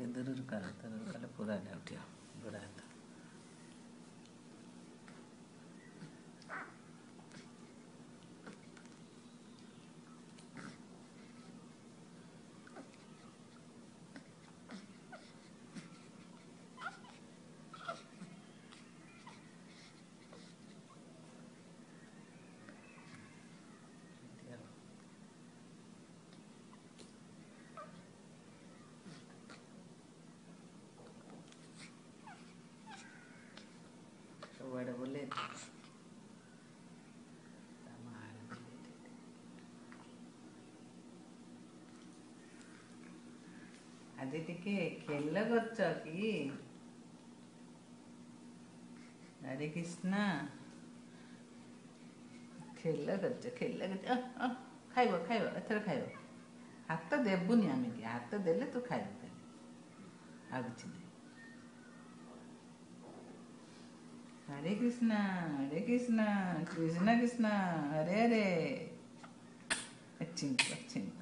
മറ്റേതൊരു കലത്തിനൊരു കല പുരാനായിട്ടാണ് പുരാനത്തെ ସବୁଆଡ଼େ ଦେ। ଆଜି ଟିକେ ଖେଲ କରୁଛ କି ହରେ କୃଷ୍ଣ ଖେଲ କରୁଛ ଖେଲ କରୁଛ ଖାଇବ ଖାଇବ ଏଥର ଖାଇବ ହାତ ଦେବୁନି ଆମେ କି ହାତ ଦେଲେ ତୁ ଖାଇବୁ ଖାଲି ଆଉ କିଛି ନାହିଁ ହରେ କୃଷ୍ଣ ହରେ କୃଷ୍ଣ କୃଷ୍ଣ କୃଷ୍ଣ ହରେ ହରେ ଚିଙ୍କ ଚିଙ୍କ